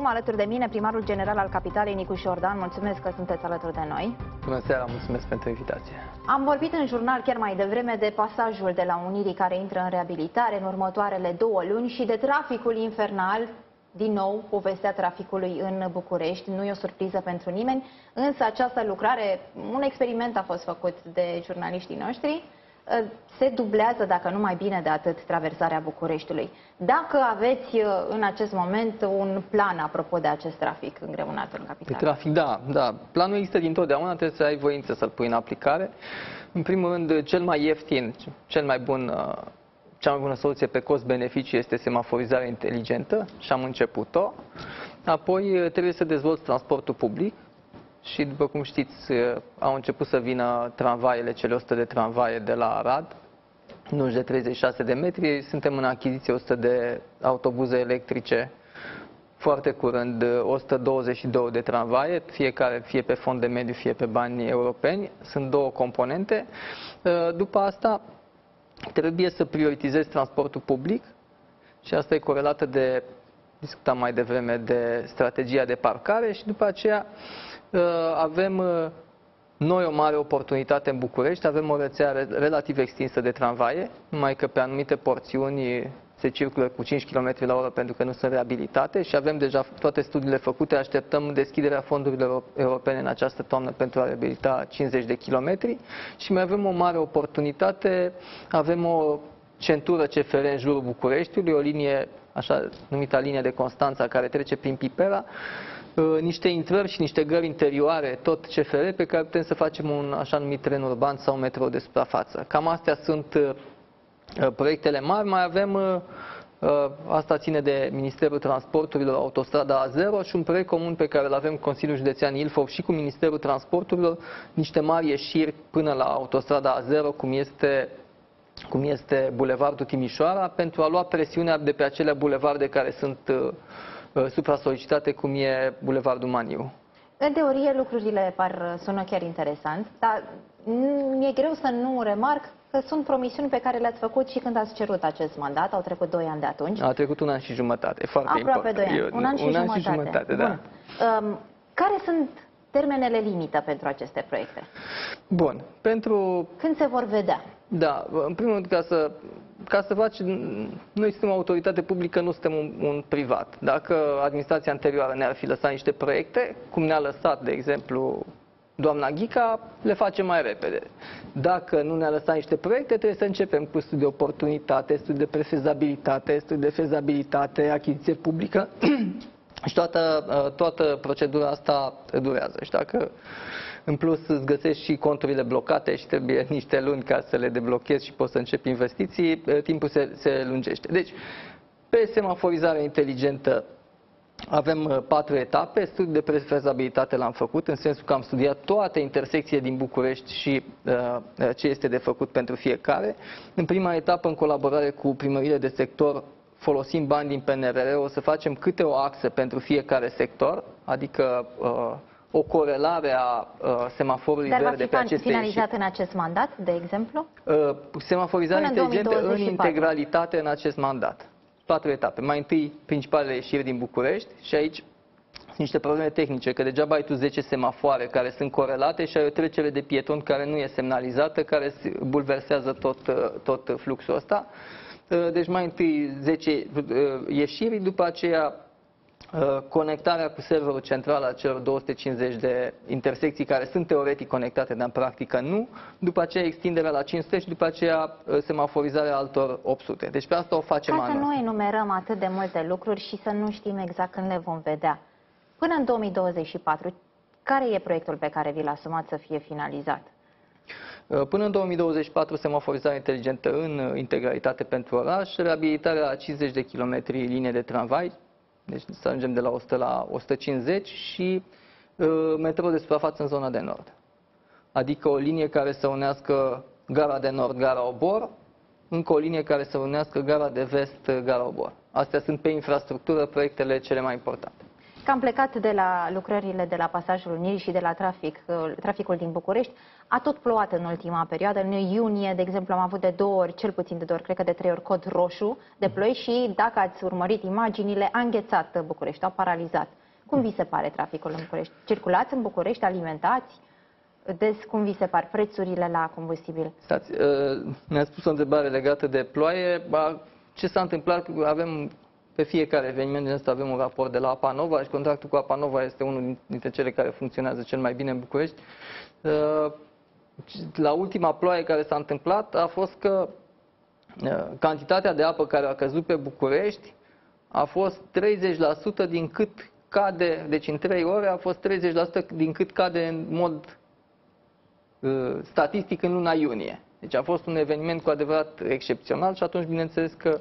acum alături de mine primarul general al Capitalei, Nicu Șordan. Mulțumesc că sunteți alături de noi. Bună seara, mulțumesc pentru invitație. Am vorbit în jurnal chiar mai devreme de pasajul de la Unirii care intră în reabilitare în următoarele două luni și de traficul infernal din nou, povestea traficului în București nu e o surpriză pentru nimeni, însă această lucrare, un experiment a fost făcut de jurnaliștii noștri, ă, se dublează, dacă nu mai bine de atât, traversarea Bucureștiului. Dacă aveți ă, în acest moment un plan apropo de acest trafic îngreunat în capitală? De trafic, da, da. Planul există dintotdeauna, trebuie să ai voință să-l pui în aplicare. În primul rând, cel mai ieftin, cel mai bun ă, cea mai bună soluție pe cost-beneficiu este semaforizarea inteligentă și am început-o. Apoi trebuie să dezvolți transportul public și după cum știți au început să vină tramvaiele, cele 100 de tramvaie de la Arad, nu de 36 de metri, suntem în achiziție 100 de autobuze electrice foarte curând 122 de tramvaie, fiecare fie pe fond de mediu, fie pe bani europeni. Sunt două componente. După asta trebuie să prioritizezi transportul public și asta e corelată de, discutam mai devreme, de strategia de parcare și după aceea uh, avem uh, noi o mare oportunitate în București, avem o rețea relativ extinsă de tramvaie, numai că pe anumite porțiuni se circulă cu 5 km la oră pentru că nu sunt reabilitate și avem deja toate studiile făcute, așteptăm deschiderea fondurilor europene în această toamnă pentru a reabilita 50 de kilometri. Și mai avem o mare oportunitate, avem o centură CFR în jurul Bucureștiului, o linie, așa numită linie de Constanța, care trece prin Pipera, uh, niște intrări și niște gări interioare, tot CFR, pe care putem să facem un așa numit tren urban sau un metrou de suprafață. Cam astea sunt uh, Uh, proiectele mari, mai avem, uh, uh, asta ține de Ministerul Transporturilor, Autostrada A0 și un proiect comun pe care îl avem cu Consiliul Județean Ilfov și cu Ministerul Transporturilor, niște mari ieșiri până la Autostrada A0, cum este cum este Bulevardul Timișoara, pentru a lua presiunea de pe acele bulevarde care sunt uh, supra-solicitate, cum e Bulevardul Maniu. În teorie, lucrurile par sună chiar interesant, dar mi-e greu să nu remarc că sunt promisiuni pe care le-ați făcut și când ați cerut acest mandat. Au trecut doi ani de atunci. A trecut un an și jumătate, foarte Aproape important. doi ani, un an și un jumătate. An și jumătate da. Um, care sunt termenele limită pentru aceste proiecte? Bun, pentru... Când se vor vedea? Da, în primul rând, ca să, ca să faci, noi suntem o autoritate publică, nu suntem un, un privat. Dacă administrația anterioară ne-ar fi lăsat niște proiecte, cum ne-a lăsat, de exemplu, doamna Ghica, le face mai repede. Dacă nu ne-a lăsat niște proiecte, trebuie să începem cu studii de oportunitate, studii de prefezabilitate, studii de fezabilitate, achiziție publică și toată, uh, toată procedura asta durează. Și dacă în plus îți găsești și conturile blocate și trebuie niște luni ca să le deblochezi și poți să începi investiții, uh, timpul se, se lungește. Deci, pe semaforizare inteligentă avem uh, patru etape, studiul de prefezabilitate l-am făcut, în sensul că am studiat toate intersecțiile din București și uh, uh ce este de făcut pentru fiecare. În prima etapă, în colaborare cu primările de sector, folosim bani din PNRR, o să facem câte o axă pentru fiecare sector, adică uh, o corelare a uh, semaforului Dar verde pe aceste finalizat ieșiri. în acest mandat, de exemplu? Uh, semaforizarea inteligentă în integralitate în acest mandat patru etape. Mai întâi, principalele ieșiri din București și aici sunt niște probleme tehnice, că degeaba ai tu 10 semafoare care sunt corelate și ai o trecere de pieton care nu e semnalizată, care bulversează tot, tot fluxul ăsta. Deci mai întâi 10 uh, ieșiri, după aceea Uh, conectarea cu serverul central a celor 250 de intersecții care sunt teoretic conectate, dar în practică nu, după aceea extinderea la 500 și după aceea uh, semaforizarea altor 800. Deci pe asta o facem Ca anul. să nu enumerăm atât de multe lucruri și să nu știm exact când le vom vedea. Până în 2024, care e proiectul pe care vi-l asumați să fie finalizat? Uh, până în 2024, semaforizarea inteligentă în integralitate pentru oraș, reabilitarea a 50 de kilometri linie de tramvai, deci să ajungem de la 100 la 150 și uh, metrou de suprafață în zona de nord. Adică o linie care să unească gara de nord, gara Obor, încă o linie care să unească gara de vest, gara Obor. Astea sunt pe infrastructură proiectele cele mai importante. Că am plecat de la lucrările de la pasajul Unirii și de la trafic, uh, traficul din București. A tot plouat în ultima perioadă. În iunie, de exemplu, am avut de două ori, cel puțin de două ori, cred că de trei ori, cod roșu de ploi și, dacă ați urmărit imaginile, a înghețat București, a paralizat. Cum vi se pare traficul în București? Circulați în București, alimentați? Des, cum vi se par prețurile la combustibil? Stați, uh, ne-ați spus o întrebare legată de ploaie. Ce s-a întâmplat? Avem pe fiecare eveniment din ăsta avem un raport de la Apanova și contractul cu Apanova este unul dintre cele care funcționează cel mai bine în București. Uh, la ultima ploaie care s-a întâmplat a fost că uh, cantitatea de apă care a căzut pe București a fost 30% din cât cade, deci în 3 ore a fost 30% din cât cade în mod uh, statistic în luna iunie. Deci a fost un eveniment cu adevărat excepțional și atunci bineînțeles că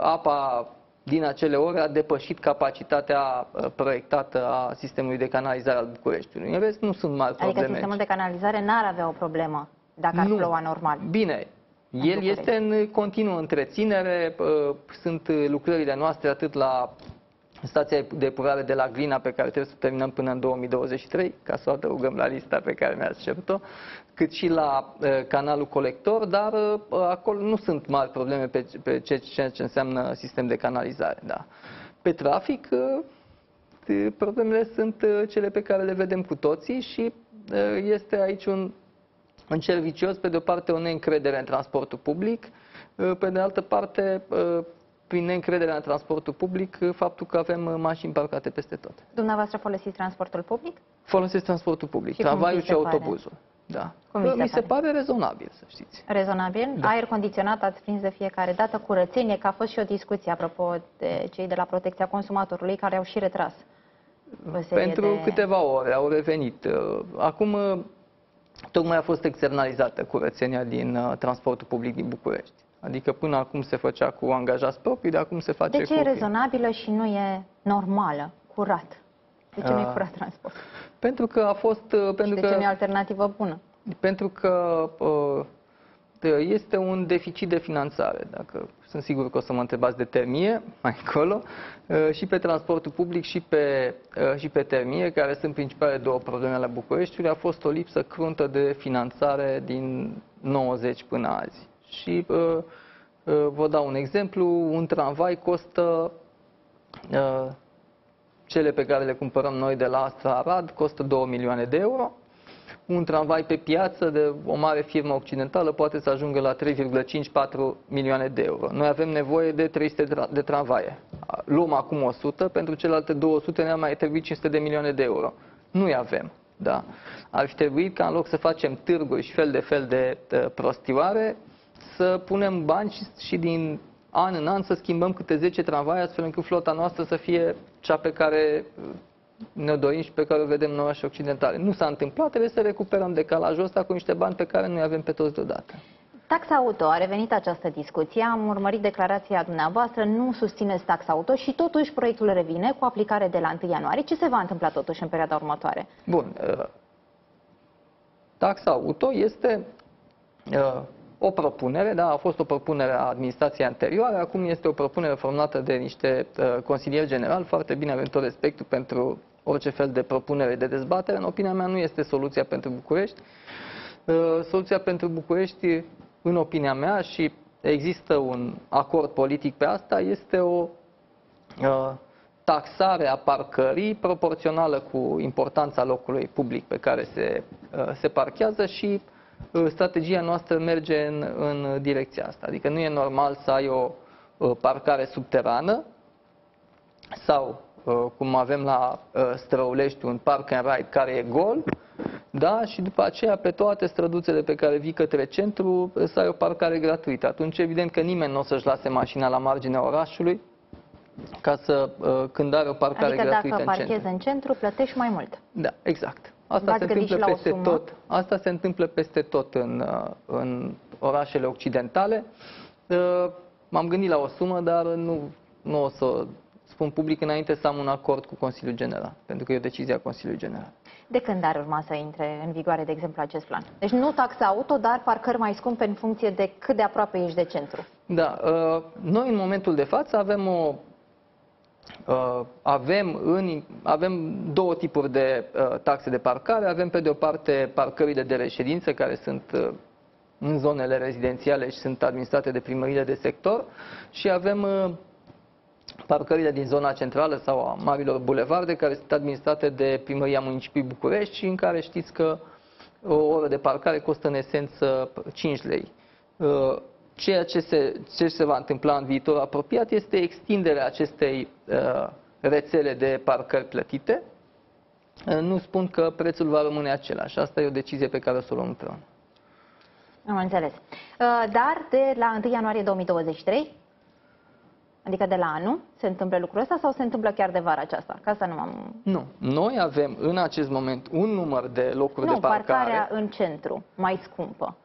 apa din acele ore a depășit capacitatea uh, proiectată a sistemului de canalizare al Bucureștiului. În rest, nu sunt mari adică probleme. Adică sistemul de canalizare n-ar avea o problemă dacă ar nu. ploua normal. Bine, el București. este în continuă întreținere, uh, sunt lucrările noastre atât la stația de epurare de la Glina pe care trebuie să terminăm până în 2023, ca să o adăugăm la lista pe care mi-ați cerut-o, cât și la uh, canalul colector, dar uh, acolo nu sunt mari probleme pe, pe ce, ce, ce înseamnă sistem de canalizare. Da. Pe trafic, uh, problemele sunt uh, cele pe care le vedem cu toții și uh, este aici un, un cer vicios, pe de o parte o neîncredere în transportul public, uh, pe de altă parte uh, prin neîncrederea în transportul public, faptul că avem uh, mașini parcate peste tot. Dumneavoastră folosiți transportul public? Folosesc transportul public, și tramvaiul și autobuzul. Da. Cum mi se, mi se pare? pare rezonabil, să știți. Rezonabil? Da. Aer condiționat ați prins de fiecare dată, curățenie, că a fost și o discuție apropo de cei de la protecția consumatorului care au și retras. Pentru de... câteva ore au revenit. Uh, acum, uh, tocmai a fost externalizată curățenia din transportul public din București. Adică până acum se făcea cu angajați proprii, de acum se face De ce cu... e rezonabilă și nu e normală, curat? De ce uh, nu e ah. curat transport? Pentru că a fost... Uh, pentru și de că, ce nu e alternativă bună? Pentru că uh, este un deficit de finanțare. Dacă sunt sigur că o să mă întrebați de termie mai încolo, uh, și pe transportul public și pe, uh, și pe termie, care sunt principalele două probleme ale Bucureștiului, a fost o lipsă cruntă de finanțare din 90 până azi. Și uh, uh, vă dau un exemplu, un tramvai costă, uh, cele pe care le cumpărăm noi de la Astra Arad, costă 2 milioane de euro. Un tramvai pe piață de o mare firmă occidentală poate să ajungă la 3,54 milioane de euro. Noi avem nevoie de 300 de tramvaie. Luăm acum 100, pentru celelalte 200 ne-ar mai trebui 500 de milioane de euro. Nu-i avem. Da? Ar fi trebuit ca în loc să facem târguri și fel de fel de prostioare, să punem bani și, și din an în an să schimbăm câte 10 tramvai astfel încât flota noastră să fie cea pe care uh, ne dorim și pe care o vedem în orașe occidentale. Nu s-a întâmplat, trebuie să recuperăm decalajul ăsta cu niște bani pe care noi avem pe toți deodată. Taxa auto, a revenit această discuție, am urmărit declarația dumneavoastră, nu susțineți taxa auto și totuși proiectul revine cu aplicare de la 1 ianuarie. Ce se va întâmpla totuși în perioada următoare? Bun, uh, taxa auto este uh, o propunere, da, a fost o propunere a administrației anterioare, acum este o propunere formulată de niște uh, consilieri generali, foarte bine avem tot respectul pentru orice fel de propunere de dezbatere. În opinia mea nu este soluția pentru București. Uh, soluția pentru București, în opinia mea, și există un acord politic pe asta, este o uh, taxare a parcării proporțională cu importanța locului public pe care se, uh, se parchează și Uh, strategia noastră merge în, în direcția asta. Adică nu e normal să ai o uh, parcare subterană sau, uh, cum avem la Străulești, un park and ride care e gol, da? și după aceea pe toate străduțele pe care vii către centru să ai o parcare gratuită. Atunci evident că nimeni nu o să-și lase mașina la marginea orașului ca să, când are o parcare adică gratuită în centru. Adică dacă parchezi în centru, plătești mai mult. Da, exact. Asta se întâmplă peste tot. Asta se întâmplă peste tot în, uh, în orașele occidentale. Uh, m-am gândit la o sumă, dar nu, nu o să spun public înainte să am un acord cu Consiliul General, pentru că e o decizie a Consiliului General. De când ar urma să intre în vigoare, de exemplu, acest plan? Deci nu taxa auto, dar parcări mai scumpe în funcție de cât de aproape ești de centru. Da. Uh, noi, în momentul de față, avem o Uh, avem, în, avem două tipuri de uh, taxe de parcare. Avem pe de o parte parcările de reședință care sunt uh, în zonele rezidențiale și sunt administrate de primările de sector și avem parcările din zona centrală sau a marilor bulevarde care sunt administrate de primăria municipiului București și în care știți că o oră de parcare costă în esență 5 lei. Ceea ce se, ce se va întâmpla în viitor apropiat este extinderea acestei uh, rețele de parcări plătite. Uh, nu spun că prețul va rămâne același. Asta e o decizie pe care o să o luăm împreună. Am înțeles. Uh, dar de la 1 ianuarie 2023, adică de la anul, se întâmplă lucrul ăsta sau se întâmplă chiar de vara aceasta? Ca să nu am... Nu. Noi avem în acest moment un număr de locuri nu, de parcare. Nu, parcarea în centru, mai scumpă.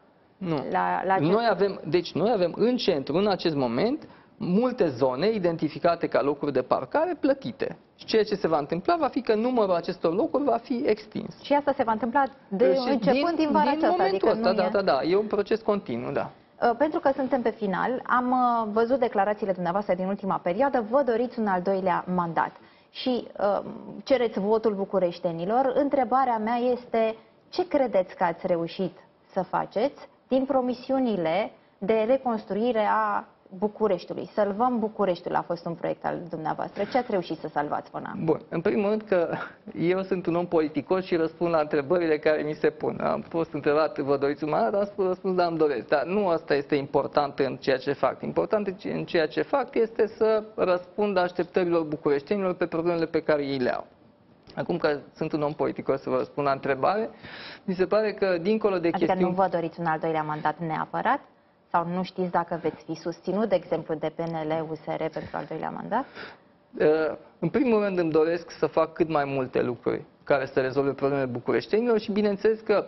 Nu. La, la noi avem, deci noi avem în centru, în acest moment, multe zone identificate ca locuri de parcare plătite. Și ceea ce se va întâmpla va fi că numărul acestor locuri va fi extins. Și asta se va întâmpla de deci, începând din, din vara din aceasta. Adică ăsta, da, e... da, da, e un proces continuu, da. Uh, pentru că suntem pe final, am uh, văzut declarațiile dumneavoastră din ultima perioadă, vă doriți un al doilea mandat și uh, cereți votul bucureștenilor. Întrebarea mea este ce credeți că ați reușit să faceți din promisiunile de reconstruire a Bucureștiului. Salvăm Bucureștiul a fost un proiect al dumneavoastră. Ce ați reușit să salvați până acum? Bun, în primul rând că eu sunt un om politicos și răspund la întrebările care mi se pun. Am fost întrebat, vă doriți un mandat? Am spus, răspuns, da, îmi doresc. Dar nu asta este important în ceea ce fac. Important în ceea ce fac este să răspund așteptărilor bucureștenilor pe problemele pe care ei le au. Acum că sunt un om politic, o să vă răspund la întrebare. Mi se pare că, dincolo de adică chestiuni... nu vă doriți un al doilea mandat neapărat? Sau nu știți dacă veți fi susținut, de exemplu, de PNL, USR pentru al doilea mandat? Uh, în primul rând îmi doresc să fac cât mai multe lucruri care să rezolve problemele bucureștenilor și bineînțeles că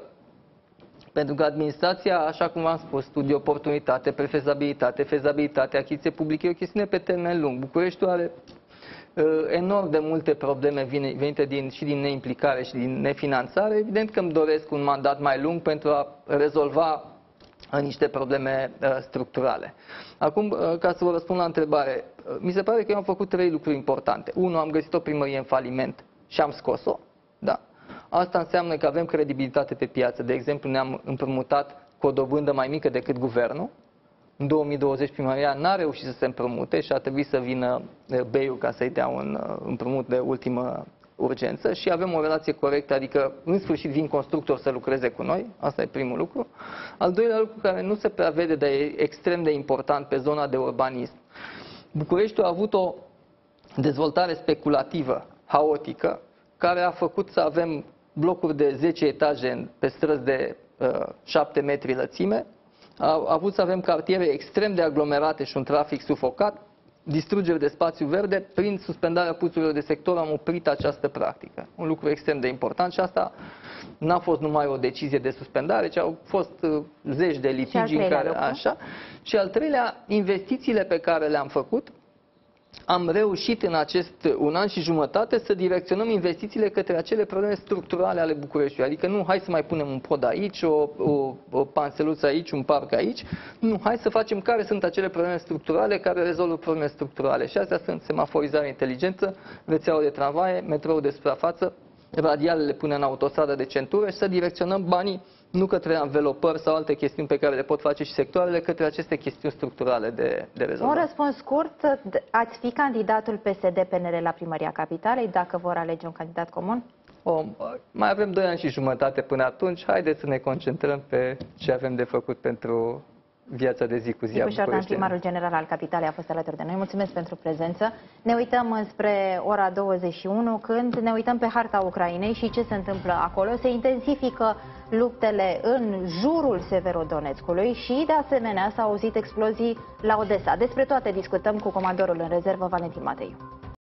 pentru că administrația, așa cum v-am spus, studii oportunitate, prefezabilitate, fezabilitate, achiziție publică, e o chestiune pe termen lung. Bucureștiul are Uh, enorm de multe probleme venite din, și din neimplicare și din nefinanțare, evident că îmi doresc un mandat mai lung pentru a rezolva uh, niște probleme uh, structurale. Acum, ca să vă răspund la întrebare, mi se pare că eu am făcut trei lucruri importante. Unu, am găsit o primărie în faliment și am scos-o. Da. Asta înseamnă că avem credibilitate pe piață. De exemplu, ne-am împrumutat cu o dobândă mai mică decât guvernul în 2020 primăria n-a reușit să se împrumute și a trebuit să vină eh, Beiul ca să-i dea un eh, împrumut de ultimă urgență și avem o relație corectă, adică în sfârșit vin constructori să lucreze cu noi, asta e primul lucru. Al doilea lucru care nu se prea vede, dar e extrem de important pe zona de urbanism. Bucureștiul a avut o dezvoltare speculativă, haotică, care a făcut să avem blocuri de 10 etaje pe străzi de uh, 7 metri lățime, a avut să avem cartiere extrem de aglomerate și un trafic sufocat, distrugeri de spațiu verde, prin suspendarea puțurilor de sector am oprit această practică. Un lucru extrem de important și asta n-a fost numai o decizie de suspendare, ci au fost uh, zeci de litigi în care lucru? așa. Și al treilea, investițiile pe care le-am făcut am reușit în acest un an și jumătate să direcționăm investițiile către acele probleme structurale ale Bucureștiului. Adică nu hai să mai punem un pod aici, o, o, o panseluță aici, un parc aici. Nu, hai să facem care sunt acele probleme structurale care rezolvă probleme structurale. Și astea sunt semaforizare inteligență, rețeaua de tramvaie, metrou de suprafață, radialele pune în autostradă de centură și să direcționăm banii nu către învelopări sau alte chestiuni pe care le pot face și sectoarele, către aceste chestiuni structurale de, de rezolvat. Un răspuns scurt, ați fi candidatul PSD-PNR la primăria capitalei dacă vor alege un candidat comun? O, mai avem doi ani și jumătate până atunci, haideți să ne concentrăm pe ce avem de făcut pentru viața de zi cu zi a București. primarul general al Capitalei, a fost alături de noi. Mulțumesc pentru prezență. Ne uităm spre ora 21, când ne uităm pe harta Ucrainei și ce se întâmplă acolo. Se intensifică luptele în jurul Severodonetskului și, de asemenea, s-au auzit explozii la Odessa. Despre toate discutăm cu comandorul în rezervă, Valentin Mateiu.